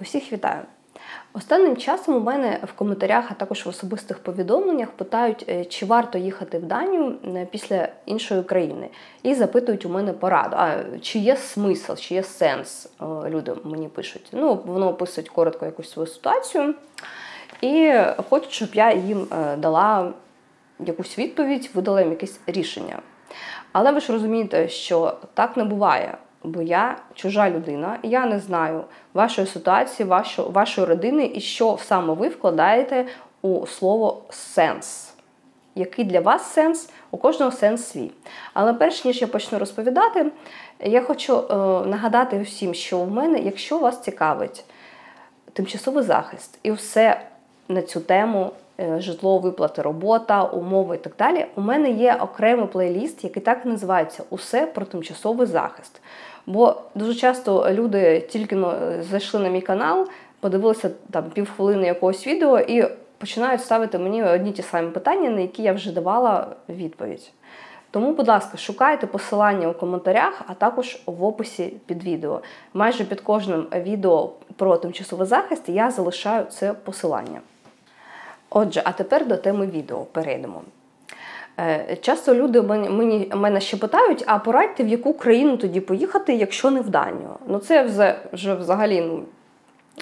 Усіх вітаю! Останнім часом у мене в коментарях, а також в особистих повідомленнях питають, е, чи варто їхати в Данію е, після іншої країни, і запитують у мене пораду. А чи є смисл, чи є сенс? Люди мені пишуть. Ну, воно описують коротко якусь свою ситуацію. І хочуть, щоб я їм е, дала якусь відповідь, видала їм якесь рішення. Але ви ж розумієте, що так не буває бо я чужа людина, я не знаю вашої ситуації, вашої, вашої родини і що саме ви вкладаєте у слово сенс. Який для вас сенс? У кожного сенс свій. Але перш ніж я почну розповідати, я хочу е, нагадати всім, що в мене, якщо вас цікавить тимчасовий захист і все на цю тему, житло, виплати, робота, умови і так далі, у мене є окремий плейліст, який так і називається Усе про тимчасовий захист. Бо дуже часто люди тільки ну, зайшли на мій канал, подивилися там півхвилини якогось відео і починають ставити мені одні ті самі питання, на які я вже давала відповідь. Тому, будь ласка, шукайте посилання у коментарях, а також в описі під відео. Майже під кожним відео про тимчасовий захист я залишаю це посилання. Отже, а тепер до теми відео перейдемо. Е, часто люди мені, мене ще питають, а порадьте, в яку країну тоді поїхати, якщо не в Данію. Ну це вже взагалі ну,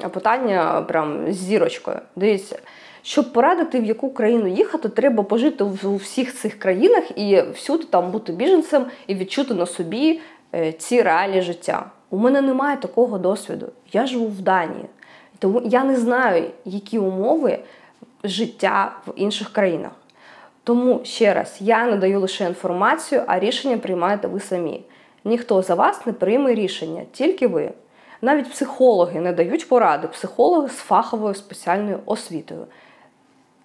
питання прям з зірочкою. Дивіться, щоб порадити, в яку країну їхати, треба пожити у всіх цих країнах і всюди там бути біженцем і відчути на собі е, ці реалії життя. У мене немає такого досвіду. Я живу в Данії. Тому я не знаю, які умови життя в інших країнах. Тому ще раз, я надаю лише інформацію, а рішення приймаєте ви самі. Ніхто за вас не прийме рішення, тільки ви. Навіть психологи не дають поради, психологи з фаховою спеціальною освітою.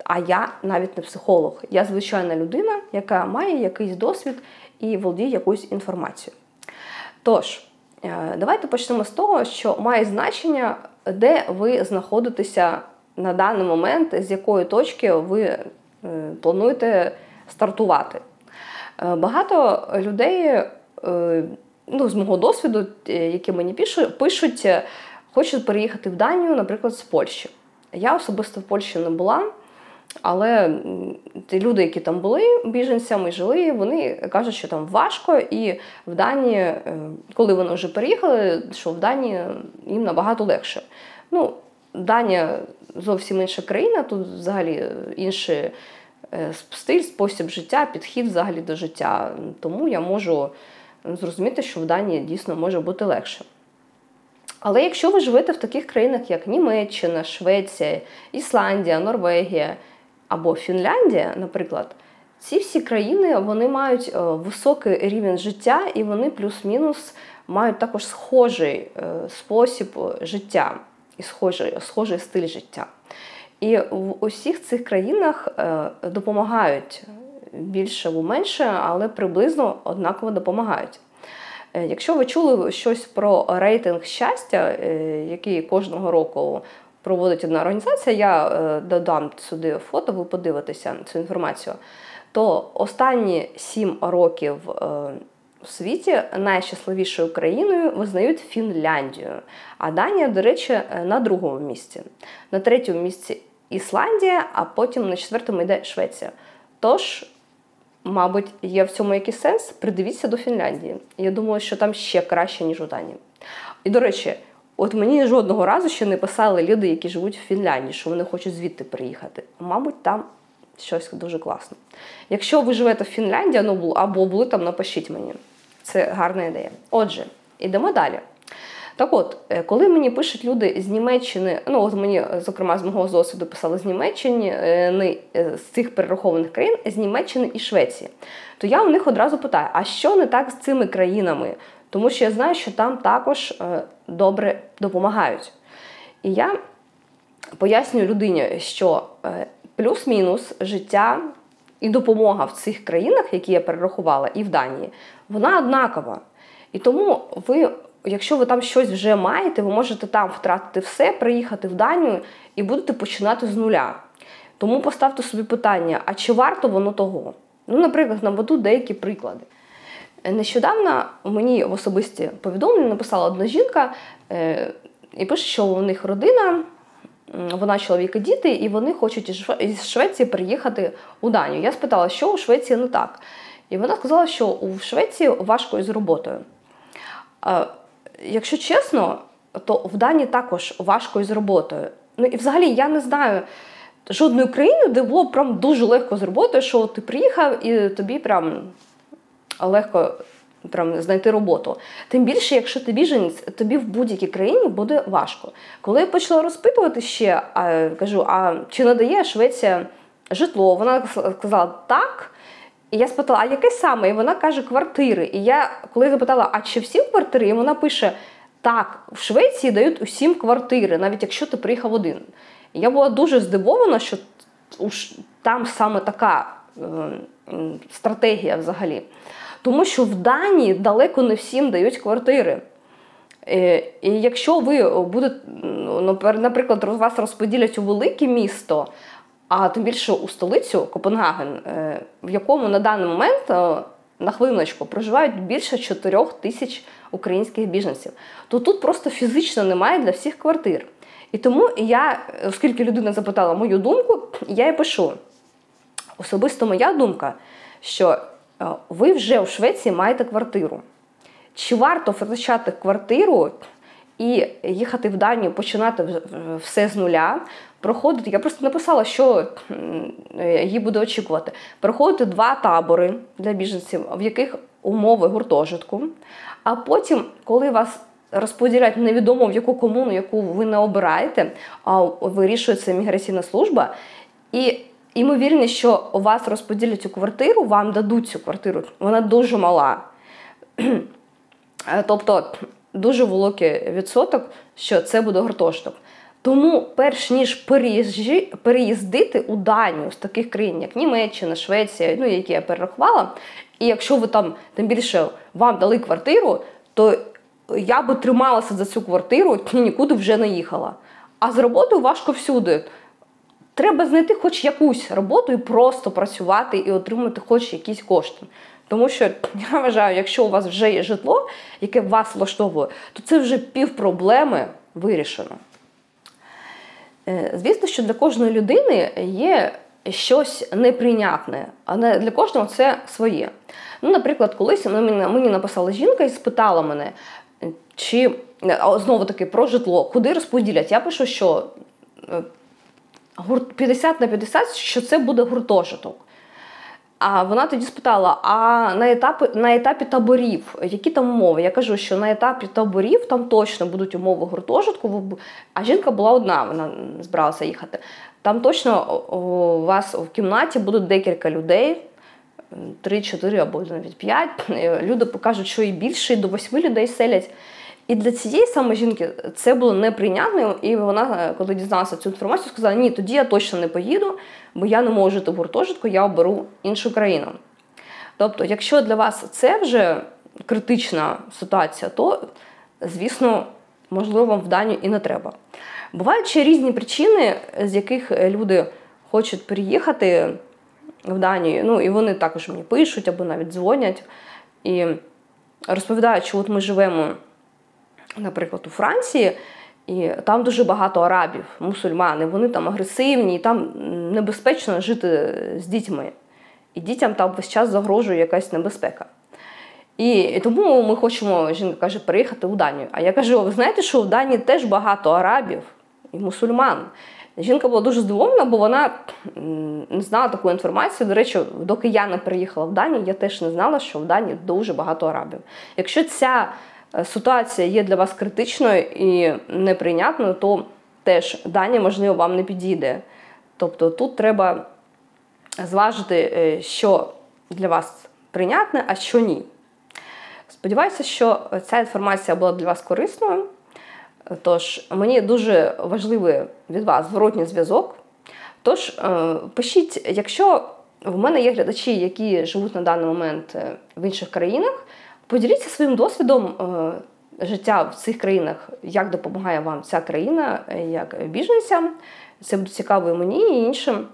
А я навіть не психолог. Я звичайна людина, яка має якийсь досвід і володіє якоюсь інформацією. Тож, е, давайте почнемо з того, що має значення, де ви знаходитеся на даний момент, з якої точки ви Е, плануєте стартувати. Е, багато людей, е, ну, з мого досвіду, які мені пишуть, хочуть переїхати в Данію, наприклад, з Польщі. Я особисто в Польщі не була, але ті люди, які там були біженцями жили, вони кажуть, що там важко, і в Данії, коли вони вже переїхали, що в Данії їм набагато легше. Ну, Данія зовсім інша країна, тут взагалі інший е, стиль, спосіб життя, підхід взагалі до життя. Тому я можу зрозуміти, що в Данії дійсно може бути легше. Але якщо ви живете в таких країнах, як Німеччина, Швеція, Ісландія, Норвегія або Фінляндія, наприклад, ці всі країни вони мають е, високий рівень життя і вони плюс-мінус мають також схожий е, спосіб життя і схожий, схожий стиль життя. І в усіх цих країнах е, допомагають більше або менше, але приблизно однаково допомагають. Е, якщо ви чули щось про рейтинг щастя, е, який кожного року проводить одна організація, я додам сюди фото, ви подивитеся цю інформацію, то останні сім років у світі найщасливішою країною визнають Фінляндію. А Данія, до речі, на другому місці. На третьому місці Ісландія, а потім на четвертому йде Швеція. Тож, мабуть, є в цьому якийсь сенс. Придивіться до Фінляндії. Я думаю, що там ще краще, ніж у Данії. І, до речі, от мені жодного разу ще не писали люди, які живуть в Фінляндії, що вони хочуть звідти приїхати. Мабуть, там щось дуже класне. Якщо ви живете в Фінляндії ну, або були там, напишіть мені. Це гарна ідея. Отже, йдемо далі. Так от, е, коли мені пишуть люди з Німеччини, ну от мені, зокрема, з мого досвіду писали з Німеччини, е, не е, з цих перерахованих країн, з Німеччини і Швеції, то я у них одразу питаю: а що не так з цими країнами? Тому що я знаю, що там також добре допомагають. І я пояснюю людині, що плюс-мінус життя і допомога в цих країнах, які я перерахувала, і в Данії, вона однакова. І тому ви, якщо ви там щось вже маєте, ви можете там втратити все, приїхати в Данію і будете починати з нуля. Тому поставте собі питання: а чи варто воно того? Ну, наприклад, наведу деякі приклади. Нещодавно мені в особисті повідомлення написала одна жінка. Е, і пише, що у них родина, вона чоловік і діти, і вони хочуть із Швеції приїхати у Данію. Я спитала, що у Швеції не так. І вона сказала, що у Швеції важко із роботою. Якщо чесно, то в Данії також важко із роботою. Ну і взагалі я не знаю жодної країни, де було прям дуже легко з роботою, що ти приїхав і тобі прям легко прям знайти роботу. Тим більше, якщо ти біженець, тобі в будь-якій країні буде важко. Коли я почала розпитувати ще, а, кажу, а чи надає Швеція житло? Вона сказала так. І я спитала, а яке саме? І вона каже, квартири. І я коли запитала, а чи всі квартири? І вона пише: так, в Швеції дають усім квартири, навіть якщо ти приїхав один. І я була дуже здивована, що там саме така е, стратегія взагалі. Тому що в Данії далеко не всім дають квартири. Е, і якщо ви будете, ну, наприклад, вас розподілять у велике місто, а тим більше у столицю Копенгаген, е, в якому на даний момент е, на хвилиночку проживають більше 4 тисяч українських біженців, то тут просто фізично немає для всіх квартир. І тому я, оскільки людина запитала мою думку, я і пишу. Особисто моя думка, що Е, ви вже в Швеції маєте квартиру. Чи варто втрачати квартиру і їхати в Данію, починати все з нуля, проходити? Я просто написала, що її буде очікувати. Проходити два табори для біженців, в яких умови гуртожитку. А потім, коли вас розподілять невідомо в яку комуну, яку ви не обираєте, а вирішується міграційна служба. І Імовірність, що у вас розподілять цю квартиру, вам дадуть цю квартиру, вона дуже мала. Тобто дуже великий відсоток, що це буде гуртожиток. Тому, перш ніж переїздити у Данію з таких країн, як Німеччина, Швеція, ну які я перерахувала, і якщо ви там тим більше вам дали квартиру, то я би трималася за цю квартиру і нікуди вже не їхала. А з роботою важко всюди. Треба знайти хоч якусь роботу і просто працювати і отримати хоч якісь кошти. Тому що я вважаю, якщо у вас вже є житло, яке вас влаштовує, то це вже пів проблеми вирішено. Е, звісно, що для кожної людини є щось неприйнятне, а не для кожного це своє. Ну, Наприклад, колись мені написала жінка і спитала мене, чи знову таки про житло, куди розподілять. Я пишу, що е, 50 на 50, що це буде гуртожиток. А вона тоді спитала: а на етапі на етапі таборів, які там умови? Я кажу, що на етапі таборів там точно будуть умови гуртожитку. А жінка була одна, вона збиралася їхати. Там точно у вас в кімнаті будуть декілька людей, 3-4 або навіть 5. Люди покажуть, що і більше, і до 8 людей селять. І для цієї саме жінки це було неприйнятно, і вона, е, коли дізналася цю інформацію, сказала: Ні, тоді я точно не поїду, бо я не можу жити в гуртожитку, я оберу іншу країну. Тобто, якщо для вас це вже критична ситуація, то, звісно, можливо, вам в Данію і не треба. Бувають ще різні причини, з яких люди хочуть переїхати в Данію. Ну, і вони також мені пишуть або навіть дзвонять і розповідають, що от ми живемо наприклад, у Франції, і там дуже багато арабів, мусульмани, вони там агресивні, і там небезпечно жити з дітьми. І дітям там весь час загрожує якась небезпека. І тому ми хочемо, жінка каже, переїхати у Данію. А я кажу: ви знаєте, що в Данії теж багато арабів і мусульман. Жінка була дуже здивована, бо вона не знала таку інформацію. До речі, доки я не переїхала в Данію, я теж не знала, що в Данії дуже багато арабів. Якщо ця ситуація є для вас критичною і неприйнятною, то теж дані, можливо, вам не підійде. Тобто тут треба зважити, е, що для вас прийнятне, а що ні. Сподіваюся, що ця інформація була для вас корисною. Тож, мені дуже важливий від вас зворотній зв'язок. Тож, е, пишіть, якщо в мене є глядачі, які живуть на даний момент в інших країнах, Поділіться своїм досвідом е, життя в цих країнах, як допомагає вам ця країна, е, як біженцям. Це буде цікаво і мені і іншим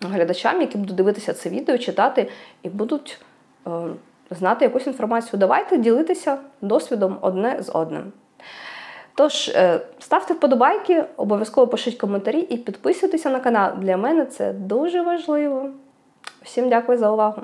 глядачам, які будуть дивитися це відео, читати і будуть е, знати якусь інформацію. Давайте ділитися досвідом одне з одним. Тож ставте вподобайки, обов'язково пишіть коментарі і підписуйтеся на канал. Для мене це дуже важливо. Всім дякую за увагу!